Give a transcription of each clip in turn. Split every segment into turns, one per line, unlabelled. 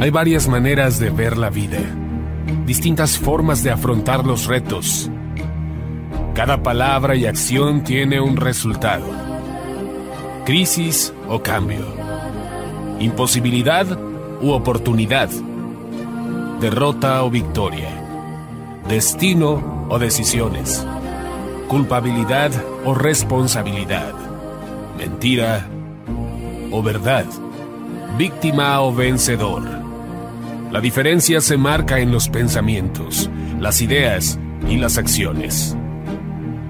Hay varias maneras de ver la vida, distintas formas de afrontar los retos. Cada palabra y acción tiene un resultado. Crisis o cambio. Imposibilidad u oportunidad. Derrota o victoria. Destino o decisiones. Culpabilidad o responsabilidad. Mentira o verdad. Víctima o vencedor. La diferencia se marca en los pensamientos, las ideas y las acciones.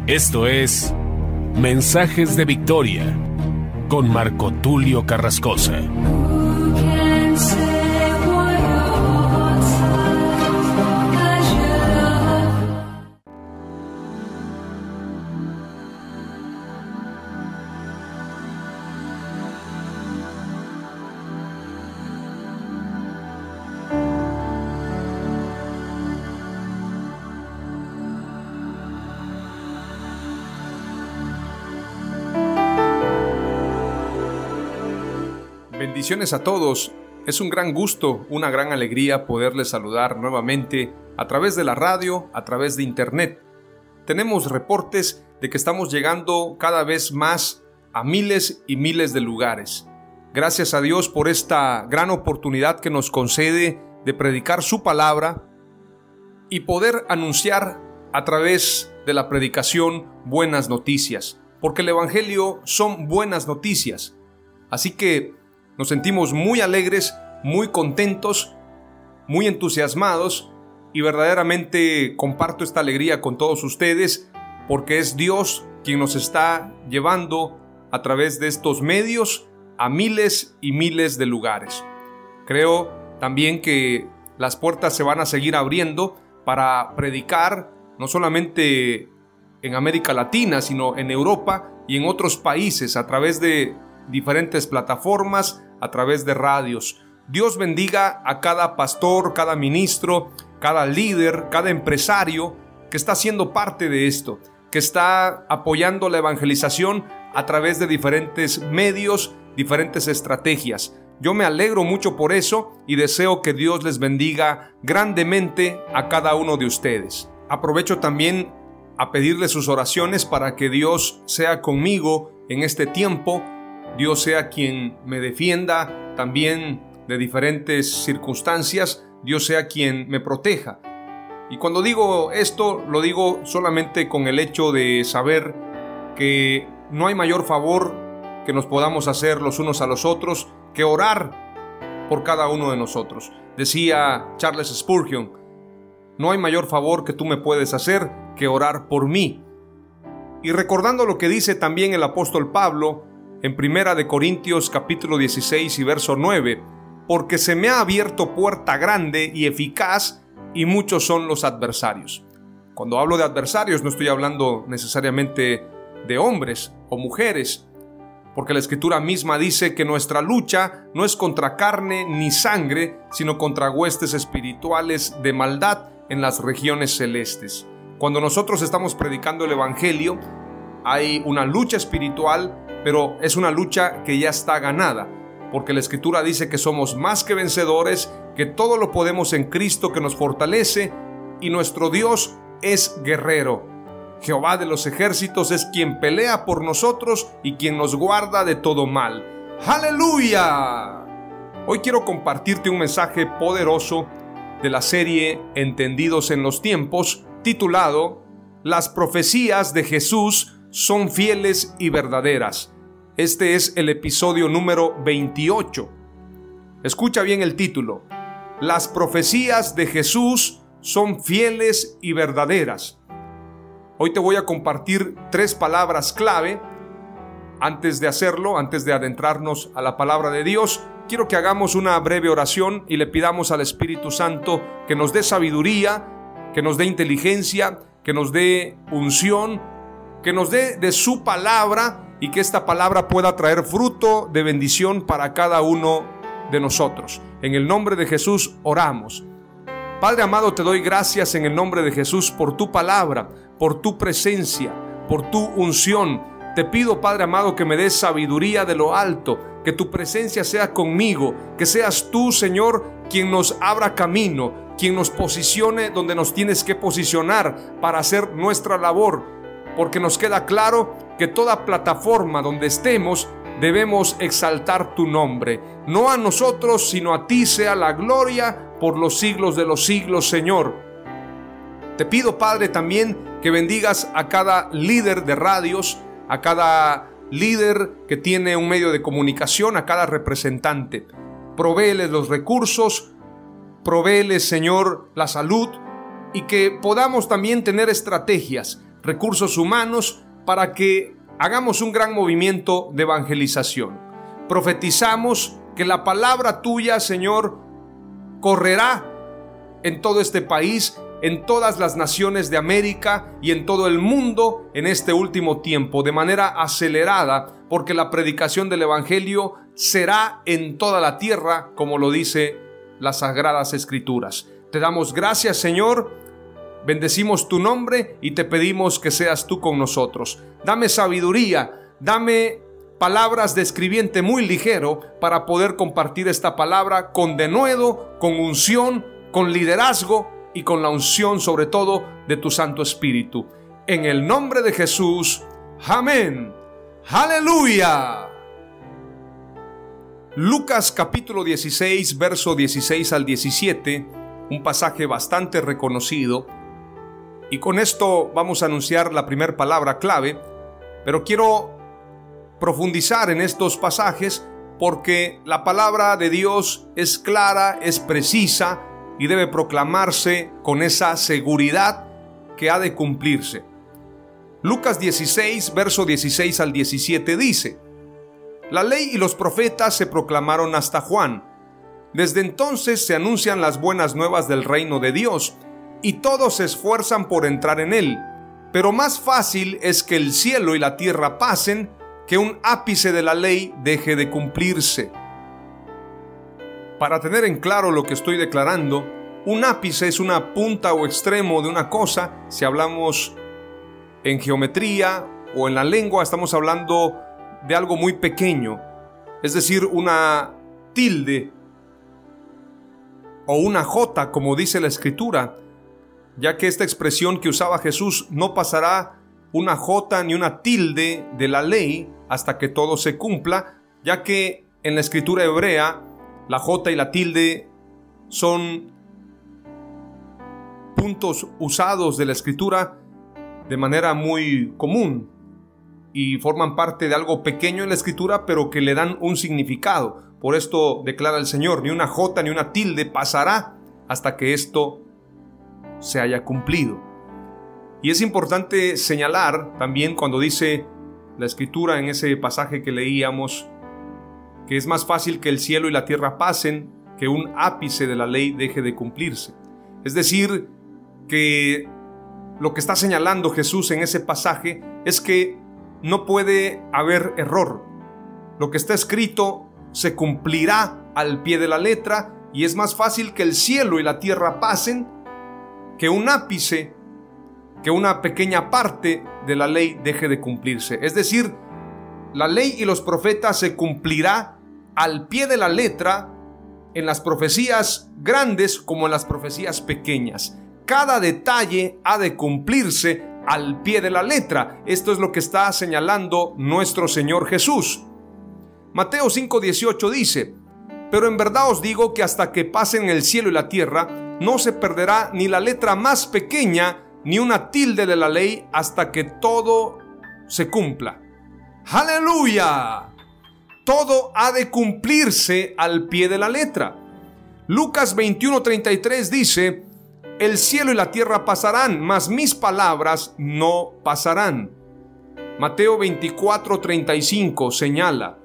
Esto es Mensajes de Victoria con Marco Tulio Carrascosa.
Bendiciones a todos. Es un gran gusto, una gran alegría poderles saludar nuevamente a través de la radio, a través de internet. Tenemos reportes de que estamos llegando cada vez más a miles y miles de lugares. Gracias a Dios por esta gran oportunidad que nos concede de predicar su palabra y poder anunciar a través de la predicación buenas noticias, porque el Evangelio son buenas noticias. Así que nos sentimos muy alegres, muy contentos, muy entusiasmados y verdaderamente comparto esta alegría con todos ustedes porque es Dios quien nos está llevando a través de estos medios a miles y miles de lugares. Creo también que las puertas se van a seguir abriendo para predicar no solamente en América Latina, sino en Europa y en otros países a través de diferentes plataformas, a través de radios. Dios bendiga a cada pastor, cada ministro, cada líder, cada empresario que está siendo parte de esto, que está apoyando la evangelización a través de diferentes medios, diferentes estrategias. Yo me alegro mucho por eso y deseo que Dios les bendiga grandemente a cada uno de ustedes. Aprovecho también a pedirle sus oraciones para que Dios sea conmigo en este tiempo Dios sea quien me defienda también de diferentes circunstancias, Dios sea quien me proteja. Y cuando digo esto, lo digo solamente con el hecho de saber que no hay mayor favor que nos podamos hacer los unos a los otros que orar por cada uno de nosotros. Decía Charles Spurgeon, no hay mayor favor que tú me puedes hacer que orar por mí. Y recordando lo que dice también el apóstol Pablo, en Primera de Corintios capítulo 16 y verso 9, porque se me ha abierto puerta grande y eficaz y muchos son los adversarios. Cuando hablo de adversarios no estoy hablando necesariamente de hombres o mujeres, porque la escritura misma dice que nuestra lucha no es contra carne ni sangre, sino contra huestes espirituales de maldad en las regiones celestes. Cuando nosotros estamos predicando el Evangelio, hay una lucha espiritual pero es una lucha que ya está ganada, porque la escritura dice que somos más que vencedores, que todo lo podemos en Cristo que nos fortalece, y nuestro Dios es guerrero. Jehová de los ejércitos es quien pelea por nosotros y quien nos guarda de todo mal. ¡Aleluya! Hoy quiero compartirte un mensaje poderoso de la serie Entendidos en los tiempos, titulado Las profecías de Jesús son fieles y verdaderas. Este es el episodio número 28. Escucha bien el título. Las profecías de Jesús son fieles y verdaderas. Hoy te voy a compartir tres palabras clave. Antes de hacerlo, antes de adentrarnos a la palabra de Dios, quiero que hagamos una breve oración y le pidamos al Espíritu Santo que nos dé sabiduría, que nos dé inteligencia, que nos dé unción que nos dé de su palabra y que esta palabra pueda traer fruto de bendición para cada uno de nosotros. En el nombre de Jesús oramos. Padre amado, te doy gracias en el nombre de Jesús por tu palabra, por tu presencia, por tu unción. Te pido, Padre amado, que me des sabiduría de lo alto, que tu presencia sea conmigo, que seas tú, Señor, quien nos abra camino, quien nos posicione donde nos tienes que posicionar para hacer nuestra labor, porque nos queda claro que toda plataforma donde estemos debemos exaltar tu nombre. No a nosotros, sino a ti sea la gloria por los siglos de los siglos, Señor. Te pido, Padre, también que bendigas a cada líder de radios, a cada líder que tiene un medio de comunicación, a cada representante. Provéeles los recursos, provéeles, Señor, la salud y que podamos también tener estrategias, recursos humanos para que hagamos un gran movimiento de evangelización. Profetizamos que la palabra tuya, Señor, correrá en todo este país en todas las naciones de América y en todo el mundo en este último tiempo de manera acelerada, porque la predicación del Evangelio será en toda la tierra, como lo dice las Sagradas Escrituras. Te damos gracias, Señor, bendecimos tu nombre y te pedimos que seas tú con nosotros. Dame sabiduría, dame palabras de escribiente muy ligero para poder compartir esta palabra con denuedo, con unción, con liderazgo y con la unción sobre todo de tu Santo Espíritu. En el nombre de Jesús, amén. Aleluya. Lucas capítulo 16, verso 16 al 17, un pasaje bastante reconocido. Y con esto vamos a anunciar la primera palabra clave, pero quiero profundizar en estos pasajes porque la palabra de Dios es clara, es precisa, y debe proclamarse con esa seguridad que ha de cumplirse. Lucas 16, verso 16 al 17 dice, La ley y los profetas se proclamaron hasta Juan. Desde entonces se anuncian las buenas nuevas del reino de Dios, y todos se esfuerzan por entrar en él. Pero más fácil es que el cielo y la tierra pasen que un ápice de la ley deje de cumplirse. Para tener en claro lo que estoy declarando, un ápice es una punta o extremo de una cosa. Si hablamos en geometría o en la lengua, estamos hablando de algo muy pequeño. Es decir, una tilde o una jota, como dice la escritura, ya que esta expresión que usaba Jesús no pasará una jota ni una tilde de la ley hasta que todo se cumpla, ya que en la escritura hebrea la J y la tilde son puntos usados de la escritura de manera muy común y forman parte de algo pequeño en la escritura pero que le dan un significado. Por esto declara el Señor, ni una J ni una tilde pasará hasta que esto se haya cumplido. Y es importante señalar también cuando dice la escritura en ese pasaje que leíamos, que es más fácil que el cielo y la tierra pasen que un ápice de la ley deje de cumplirse. Es decir, que lo que está señalando Jesús en ese pasaje es que no puede haber error. Lo que está escrito se cumplirá al pie de la letra y es más fácil que el cielo y la tierra pasen que un ápice, que una pequeña parte de la ley deje de cumplirse. Es decir, la ley y los profetas se cumplirá al pie de la letra en las profecías grandes como en las profecías pequeñas. Cada detalle ha de cumplirse al pie de la letra. Esto es lo que está señalando nuestro Señor Jesús. Mateo 5:18 dice, pero en verdad os digo que hasta que pasen el cielo y la tierra, no se perderá ni la letra más pequeña, ni una tilde de la ley, hasta que todo se cumpla. Aleluya todo ha de cumplirse al pie de la letra. Lucas 21:33 dice, el cielo y la tierra pasarán, mas mis palabras no pasarán. Mateo 24:35 señala,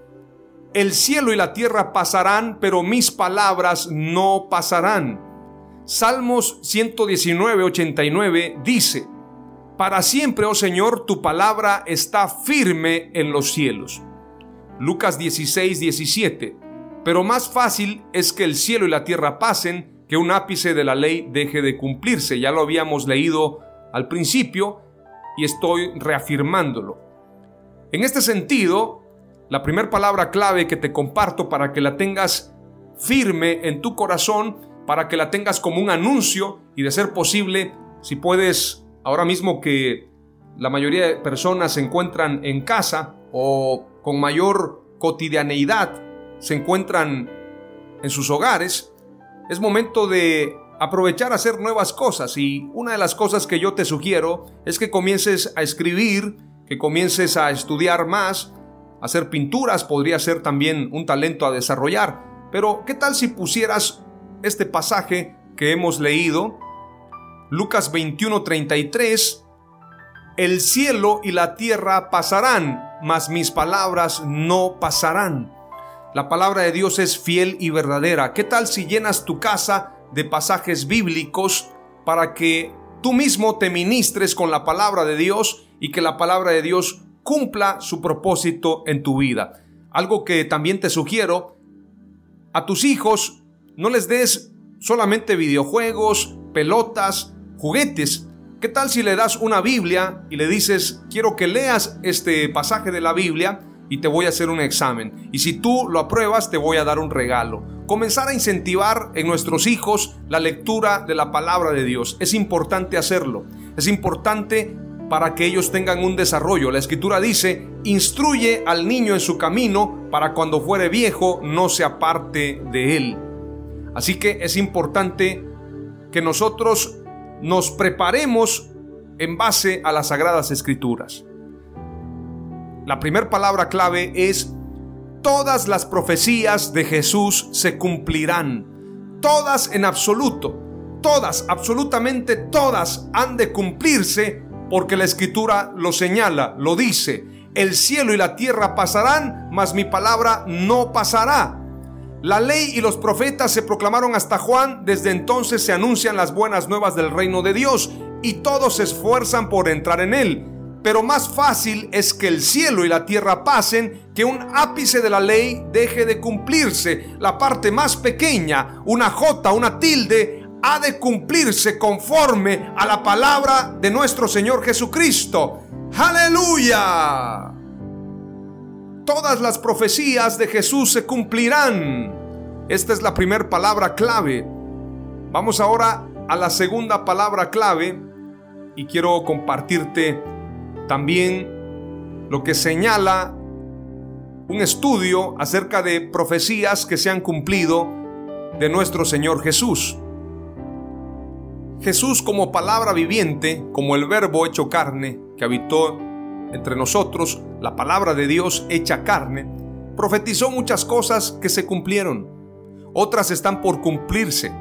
el cielo y la tierra pasarán, pero mis palabras no pasarán. Salmos 119:89 dice, para siempre, oh Señor, tu palabra está firme en los cielos. Lucas 16, 17. Pero más fácil es que el cielo y la tierra pasen que un ápice de la ley deje de cumplirse. Ya lo habíamos leído al principio y estoy reafirmándolo. En este sentido, La primera palabra clave que te comparto para que la tengas firme en tu corazón, para que la tengas como un anuncio y de ser posible, si puedes, ahora mismo que la mayoría de personas se encuentran en casa o con mayor cotidianeidad, se encuentran en sus hogares, es momento de aprovechar a hacer nuevas cosas. Y una de las cosas que yo te sugiero es que comiences a escribir, que comiences a estudiar más, hacer pinturas podría ser también un talento a desarrollar, pero ¿qué tal si pusieras este pasaje que hemos leído? Lucas 21:33 El cielo y la tierra pasarán, mas mis palabras no pasarán. La palabra de Dios es fiel y verdadera. ¿Qué tal si llenas tu casa de pasajes bíblicos para que tú mismo te ministres con la palabra de Dios y que la palabra de Dios cumpla su propósito en tu vida? Algo que también te sugiero, a tus hijos no les des solamente videojuegos, pelotas, juguetes. ¿Qué tal si le das una Biblia y le dices, quiero que leas este pasaje de la Biblia? y te voy a hacer un examen. Y si tú lo apruebas, te voy a dar un regalo. Comenzar a incentivar en nuestros hijos la lectura de la palabra de Dios. Es importante hacerlo. Es importante para que ellos tengan un desarrollo. La escritura dice, instruye al niño en su camino para cuando fuere viejo no se aparte de él. Así que es importante que nosotros nos preparemos en base a las sagradas escrituras. La primera palabra clave es, todas las profecías de Jesús se cumplirán. Todas en absoluto. Todas, absolutamente todas han de cumplirse porque la escritura lo señala, lo dice. El cielo y la tierra pasarán, mas mi palabra no pasará. La ley y los profetas se proclamaron hasta Juan, desde entonces se anuncian las buenas nuevas del reino de Dios y todos se esfuerzan por entrar en él pero más fácil es que el cielo y la tierra pasen que un ápice de la ley deje de cumplirse. La parte más pequeña, una jota, una tilde, ha de cumplirse conforme a la palabra de nuestro Señor Jesucristo. Aleluya. Todas las profecías de Jesús se cumplirán. Esta es la primera palabra clave. Vamos ahora a la segunda palabra clave y quiero compartirte también lo que señala un estudio acerca de profecías que se han cumplido de nuestro Señor Jesús. Jesús como palabra viviente, como el verbo hecho carne que habitó entre nosotros, la palabra de Dios hecha carne, profetizó muchas cosas que se cumplieron. Otras están por cumplirse.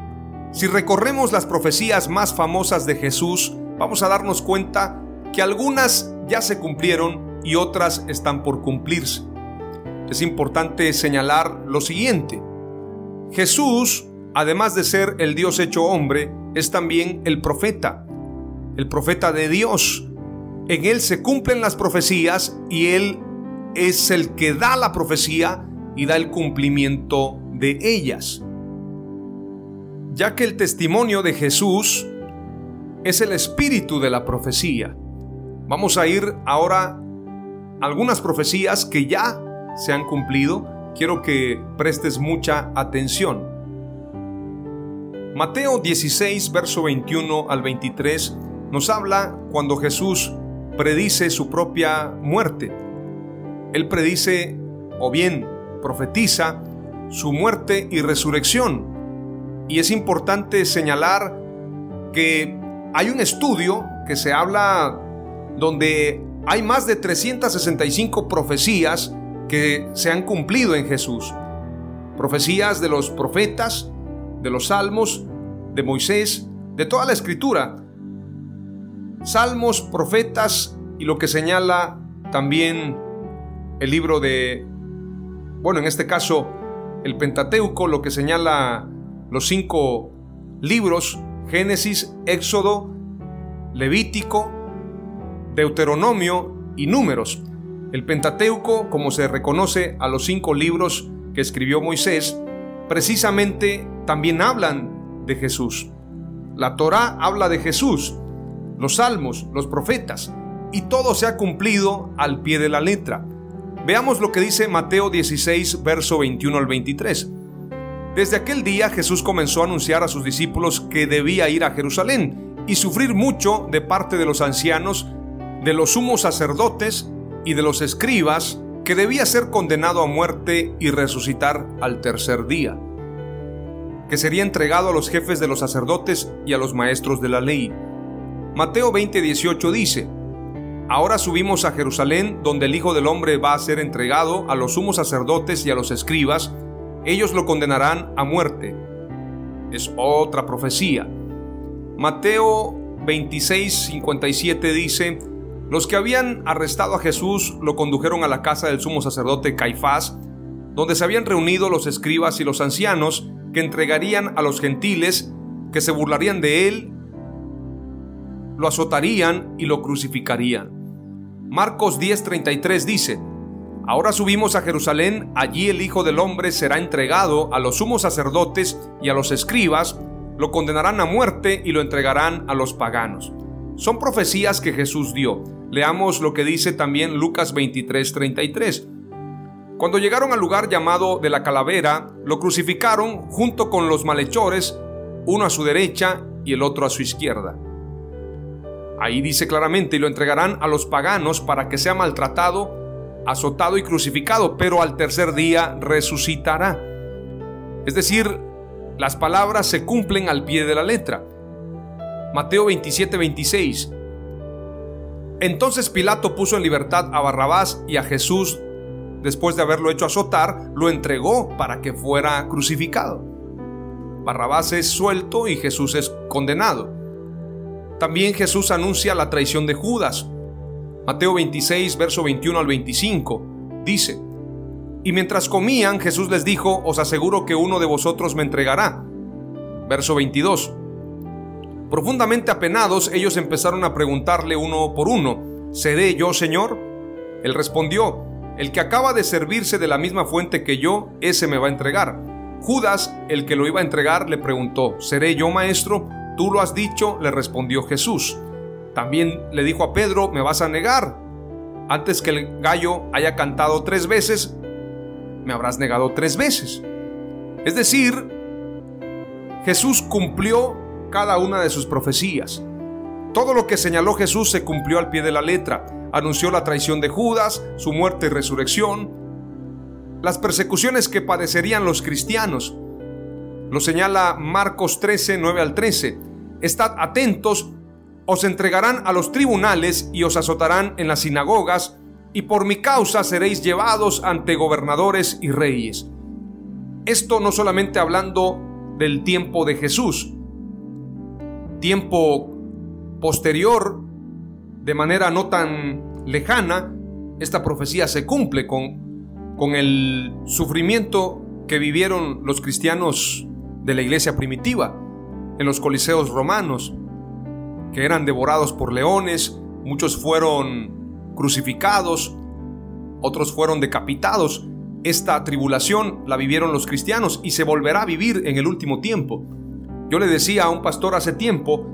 Si recorremos las profecías más famosas de Jesús, vamos a darnos cuenta que algunas ya se cumplieron y otras están por cumplirse. Es importante señalar lo siguiente. Jesús, además de ser el Dios hecho hombre, es también el profeta, el profeta de Dios. En Él se cumplen las profecías y Él es el que da la profecía y da el cumplimiento de ellas. Ya que el testimonio de Jesús es el espíritu de la profecía. Vamos a ir ahora a algunas profecías que ya se han cumplido. Quiero que prestes mucha atención. Mateo 16, verso 21 al 23 nos habla cuando Jesús predice su propia muerte. Él predice o bien profetiza su muerte y resurrección. Y es importante señalar que hay un estudio que se habla donde hay más de 365 profecías que se han cumplido en Jesús. Profecías de los profetas, de los salmos, de Moisés, de toda la escritura. Salmos, profetas y lo que señala también el libro de, bueno, en este caso, el Pentateuco, lo que señala los cinco libros, Génesis, Éxodo, Levítico, Deuteronomio y Números. El Pentateuco, como se reconoce a los cinco libros que escribió Moisés, precisamente también hablan de Jesús. La Torá habla de Jesús, los salmos, los profetas, y todo se ha cumplido al pie de la letra. Veamos lo que dice Mateo 16, verso 21 al 23. Desde aquel día Jesús comenzó a anunciar a sus discípulos que debía ir a Jerusalén y sufrir mucho de parte de los ancianos, de los sumos sacerdotes y de los escribas, que debía ser condenado a muerte y resucitar al tercer día, que sería entregado a los jefes de los sacerdotes y a los maestros de la ley. Mateo 20:18 dice, Ahora subimos a Jerusalén, donde el Hijo del Hombre va a ser entregado a los sumos sacerdotes y a los escribas. Ellos lo condenarán a muerte. Es otra profecía. Mateo 26:57 dice, los que habían arrestado a Jesús lo condujeron a la casa del sumo sacerdote Caifás, donde se habían reunido los escribas y los ancianos que entregarían a los gentiles que se burlarían de él lo azotarían y lo crucificarían. Marcos 10:33 dice, Ahora subimos a Jerusalén, allí el Hijo del Hombre será entregado a los sumos sacerdotes y a los escribas, lo condenarán a muerte y lo entregarán a los paganos. Son profecías que Jesús dio. Leamos lo que dice también Lucas 23:33. Cuando llegaron al lugar llamado de la calavera, lo crucificaron junto con los malhechores, uno a su derecha y el otro a su izquierda. Ahí dice claramente, y lo entregarán a los paganos para que sea maltratado, azotado y crucificado, pero al tercer día resucitará. Es decir, las palabras se cumplen al pie de la letra. Mateo 27, 26. Entonces Pilato puso en libertad a Barrabás y a Jesús, después de haberlo hecho azotar, lo entregó para que fuera crucificado. Barrabás es suelto y Jesús es condenado. También Jesús anuncia la traición de Judas. Mateo 26, verso 21 al 25, dice, Y mientras comían, Jesús les dijo, Os aseguro que uno de vosotros me entregará. Verso 22. Profundamente apenados, ellos empezaron a preguntarle uno por uno, ¿seré yo, Señor? Él respondió, El que acaba de servirse de la misma fuente que yo, ese me va a entregar. Judas, el que lo iba a entregar, le preguntó, ¿seré yo, maestro? Tú lo has dicho, le respondió Jesús. También le dijo a Pedro, me vas a negar. Antes que el gallo haya cantado tres veces, me habrás negado tres veces. Es decir, Jesús cumplió cada una de sus profecías. Todo lo que señaló Jesús se cumplió al pie de la letra. Anunció la traición de Judas, su muerte y resurrección, las persecuciones que padecerían los cristianos, lo señala Marcos 13, 9 al 13. Estad atentos, os entregarán a los tribunales y os azotarán en las sinagogas, y por mi causa seréis llevados ante gobernadores y reyes. Esto no solamente hablando del tiempo de Jesús, tiempo posterior, de manera no tan lejana, esta profecía se cumple con, con el sufrimiento que vivieron los cristianos de la iglesia primitiva, en los coliseos romanos, que eran devorados por leones, muchos fueron crucificados, otros fueron decapitados. Esta tribulación la vivieron los cristianos y se volverá a vivir en el último tiempo. Yo le decía a un pastor hace tiempo,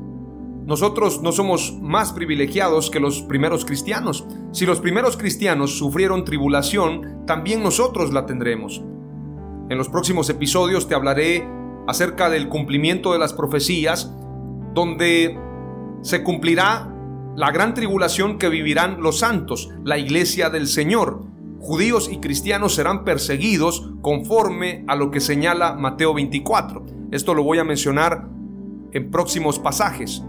nosotros no somos más privilegiados que los primeros cristianos. Si los primeros cristianos sufrieron tribulación, también nosotros la tendremos. En los próximos episodios te hablaré acerca del cumplimiento de las profecías, donde se cumplirá la gran tribulación que vivirán los santos, la iglesia del Señor. Judíos y cristianos serán perseguidos conforme a lo que señala Mateo 24. Esto lo voy a mencionar en próximos pasajes,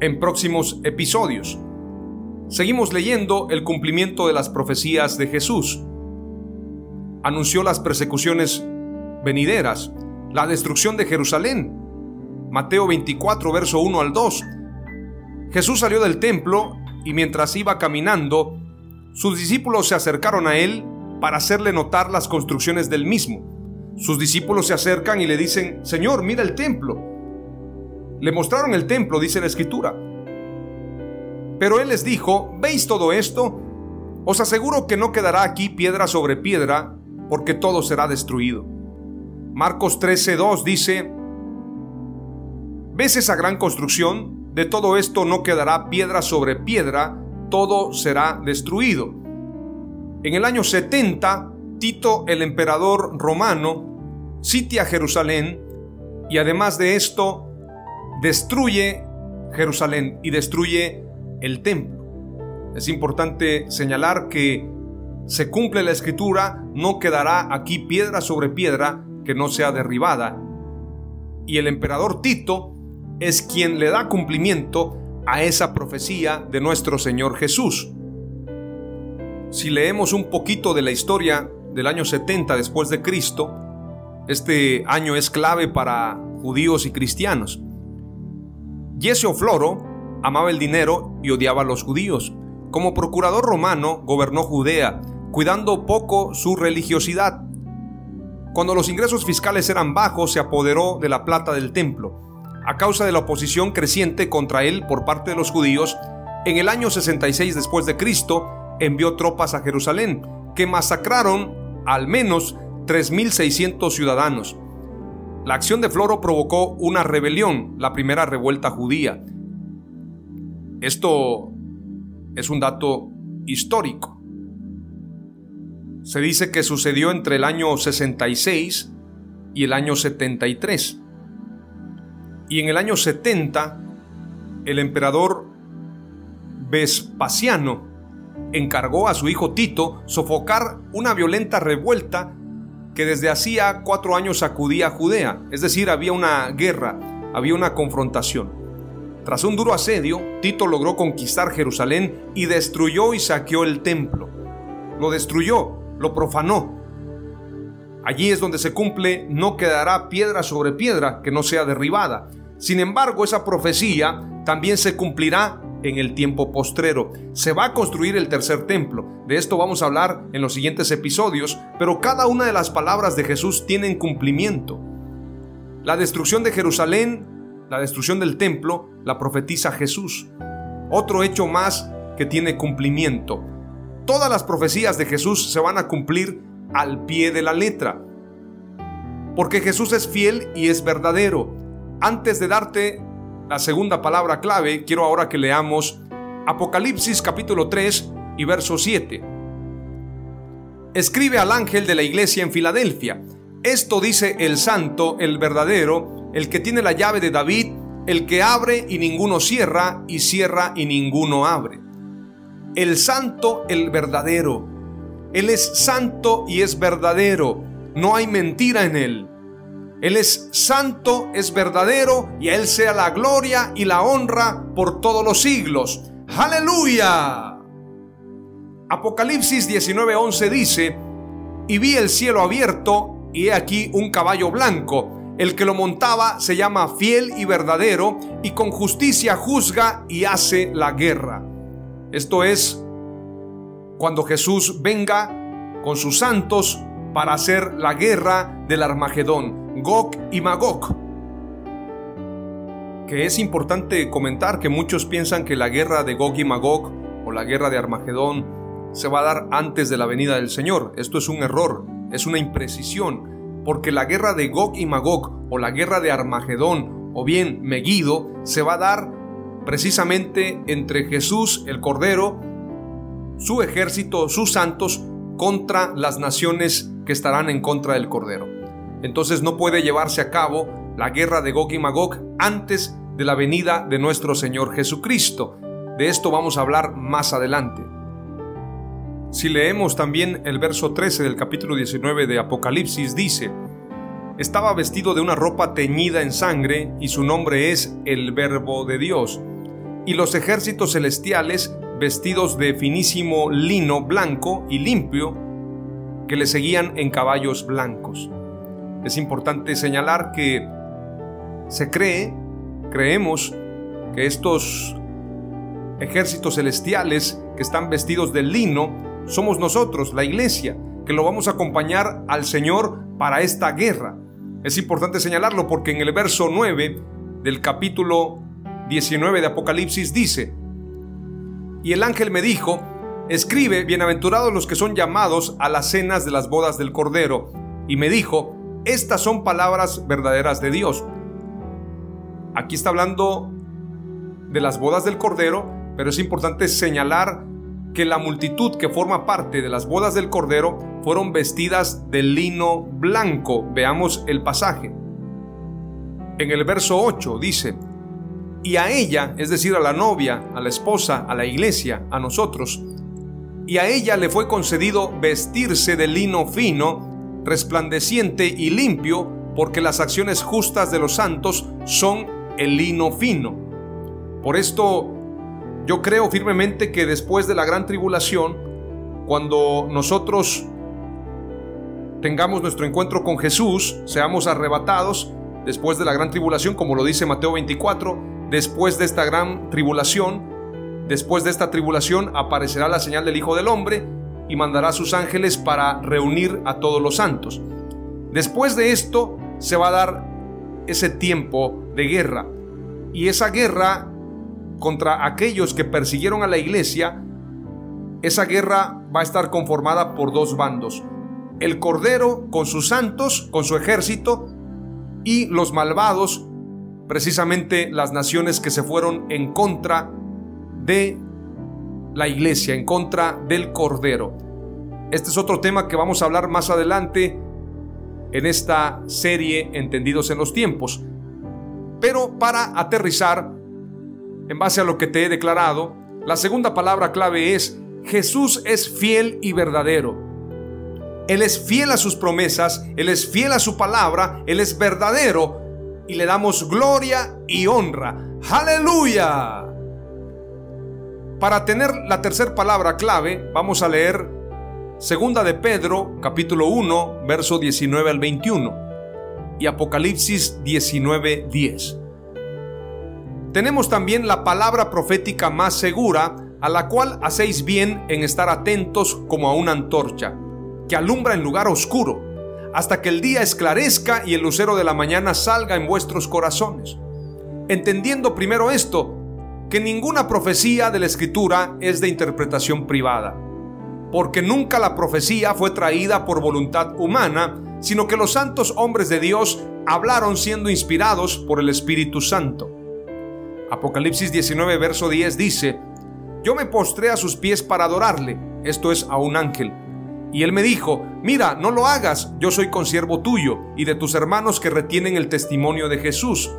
en próximos episodios. Seguimos leyendo el cumplimiento de las profecías de Jesús. Anunció las persecuciones venideras, la destrucción de Jerusalén. Mateo 24, verso 1 al 2. Jesús salió del templo y mientras iba caminando, sus discípulos se acercaron a él para hacerle notar las construcciones del mismo. Sus discípulos se acercan y le dicen, Señor, mira el templo. Le mostraron el templo, dice la escritura. Pero él les dijo, ¿veis todo esto? Os aseguro que no quedará aquí piedra sobre piedra, porque todo será destruido. Marcos 13:2 dice, ¿ves esa gran construcción? De todo esto no quedará piedra sobre piedra, todo será destruido. En el año 70, Tito el emperador romano sitia Jerusalén y además de esto destruye Jerusalén y destruye el templo. Es importante señalar que se cumple la escritura, no quedará aquí piedra sobre piedra que no sea derribada. Y el emperador Tito es quien le da cumplimiento a esa profecía de nuestro Señor Jesús. Si leemos un poquito de la historia del año 70 después de Cristo, este año es clave para judíos y cristianos. Yesio Floro amaba el dinero y odiaba a los judíos. Como procurador romano gobernó Judea, cuidando poco su religiosidad. Cuando los ingresos fiscales eran bajos, se apoderó de la plata del templo. A causa de la oposición creciente contra él por parte de los judíos, en el año 66 después de Cristo envió tropas a Jerusalén, que masacraron al menos 3.600 ciudadanos. La acción de Floro provocó una rebelión, la primera revuelta judía. Esto es un dato histórico. Se dice que sucedió entre el año 66 y el año 73. Y en el año 70, el emperador Vespasiano encargó a su hijo Tito sofocar una violenta revuelta que desde hacía cuatro años sacudía a Judea, es decir, había una guerra, había una confrontación. Tras un duro asedio, Tito logró conquistar Jerusalén y destruyó y saqueó el templo. Lo destruyó, lo profanó. Allí es donde se cumple, no quedará piedra sobre piedra que no sea derribada. Sin embargo, esa profecía también se cumplirá en el tiempo postrero. Se va a construir el tercer templo. De esto vamos a hablar en los siguientes episodios, pero cada una de las palabras de Jesús tienen cumplimiento. La destrucción de Jerusalén, la destrucción del templo, la profetiza Jesús. Otro hecho más que tiene cumplimiento. Todas las profecías de Jesús se van a cumplir al pie de la letra. Porque Jesús es fiel y es verdadero. Antes de darte la segunda palabra clave, quiero ahora que leamos Apocalipsis capítulo 3 y verso 7. Escribe al ángel de la iglesia en Filadelfia. Esto dice el santo, el verdadero, el que tiene la llave de David, el que abre y ninguno cierra, y cierra y ninguno abre. El santo, el verdadero. Él es santo y es verdadero. No hay mentira en él. Él es santo, es verdadero y a Él sea la gloria y la honra por todos los siglos. Aleluya. Apocalipsis 19:11 dice, y vi el cielo abierto y he aquí un caballo blanco. El que lo montaba se llama fiel y verdadero y con justicia juzga y hace la guerra. Esto es cuando Jesús venga con sus santos para hacer la guerra del Armagedón. Gog y Magog. Que es importante comentar que muchos piensan que la guerra de Gog y Magog o la guerra de Armagedón se va a dar antes de la venida del Señor. Esto es un error, es una imprecisión, porque la guerra de Gog y Magog o la guerra de Armagedón o bien Megiddo se va a dar precisamente entre Jesús el Cordero, su ejército, sus santos, contra las naciones que estarán en contra del Cordero entonces no puede llevarse a cabo la guerra de Gog y Magog antes de la venida de nuestro Señor Jesucristo. De esto vamos a hablar más adelante. Si leemos también el verso 13 del capítulo 19 de Apocalipsis, dice, estaba vestido de una ropa teñida en sangre y su nombre es el Verbo de Dios. Y los ejércitos celestiales, vestidos de finísimo lino blanco y limpio, que le seguían en caballos blancos. Es importante señalar que se cree, creemos, que estos ejércitos celestiales que están vestidos de lino somos nosotros, la iglesia, que lo vamos a acompañar al Señor para esta guerra. Es importante señalarlo porque en el verso 9 del capítulo 19 de Apocalipsis dice, y el ángel me dijo, escribe, bienaventurados los que son llamados a las cenas de las bodas del Cordero. Y me dijo, estas son palabras verdaderas de Dios. Aquí está hablando de las bodas del Cordero, pero es importante señalar que la multitud que forma parte de las bodas del Cordero fueron vestidas de lino blanco. Veamos el pasaje. En el verso 8 dice, y a ella, es decir, a la novia, a la esposa, a la iglesia, a nosotros, y a ella le fue concedido vestirse de lino fino, resplandeciente y limpio, porque las acciones justas de los santos son el lino fino. Por esto yo creo firmemente que después de la gran tribulación, cuando nosotros tengamos nuestro encuentro con Jesús, seamos arrebatados después de la gran tribulación, como lo dice Mateo 24, después de esta gran tribulación, después de esta tribulación aparecerá la señal del Hijo del Hombre y mandará a sus ángeles para reunir a todos los santos. Después de esto se va a dar ese tiempo de guerra. Y esa guerra contra aquellos que persiguieron a la iglesia, esa guerra va a estar conformada por dos bandos. El Cordero con sus santos, con su ejército, y los malvados, precisamente las naciones que se fueron en contra de la iglesia, en contra del Cordero. Este es otro tema que vamos a hablar más adelante en esta serie Entendidos en los tiempos. Pero para aterrizar, en base a lo que te he declarado, la segunda palabra clave es Jesús es fiel y verdadero. Él es fiel a sus promesas, Él es fiel a su palabra, Él es verdadero y le damos gloria y honra. Aleluya. Para tener la tercera palabra clave, vamos a leer Segunda de Pedro, capítulo 1, verso 19 al 21 y Apocalipsis 19, 10 tenemos también la palabra profética más segura, a la cual hacéis bien en estar atentos como a una antorcha, que alumbra en lugar oscuro, hasta que el día esclarezca y el lucero de la mañana salga en vuestros corazones. Entendiendo primero esto, que ninguna profecía de la Escritura es de interpretación privada, porque nunca la profecía fue traída por voluntad humana, sino que los santos hombres de Dios hablaron siendo inspirados por el Espíritu Santo. Apocalipsis 19, verso 10 dice, Yo me postré a sus pies para adorarle, esto es a un ángel. Y él me dijo, mira, no lo hagas, yo soy consiervo tuyo y de tus hermanos que retienen el testimonio de Jesús.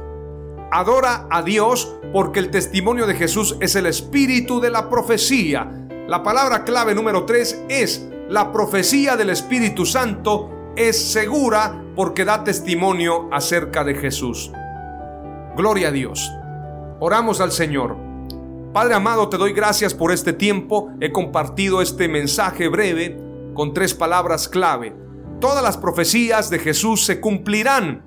Adora a Dios porque el testimonio de Jesús es el espíritu de la profecía. La palabra clave número 3 es, la profecía del Espíritu Santo es segura porque da testimonio acerca de Jesús. Gloria a Dios. Oramos al Señor. Padre amado, te doy gracias por este tiempo. He compartido este mensaje breve con tres palabras clave. Todas las profecías de Jesús se cumplirán.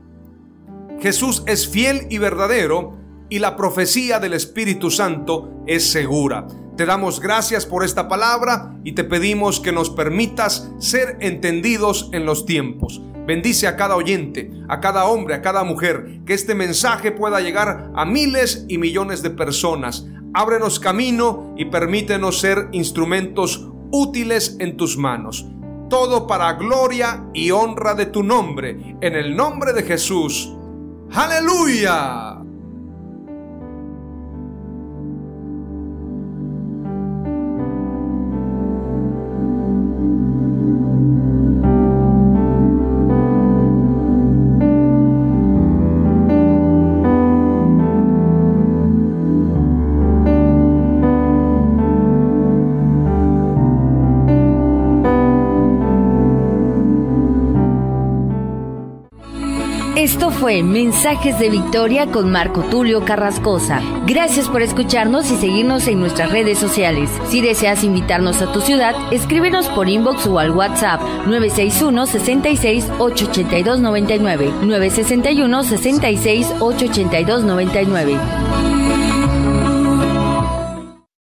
Jesús es fiel y verdadero y la profecía del Espíritu Santo es segura. Te damos gracias por esta palabra y te pedimos que nos permitas ser entendidos en los tiempos. Bendice a cada oyente, a cada hombre, a cada mujer, que este mensaje pueda llegar a miles y millones de personas. Ábrenos camino y permítenos ser instrumentos útiles en tus manos. Todo para gloria y honra de tu nombre. En el nombre de Jesús. Aleluya.
Fue Mensajes de Victoria con Marco Tulio Carrascosa. Gracias por escucharnos y seguirnos en nuestras redes sociales. Si deseas invitarnos a tu ciudad, escríbenos por inbox o al WhatsApp 961 66 882 99 961 66 882 99.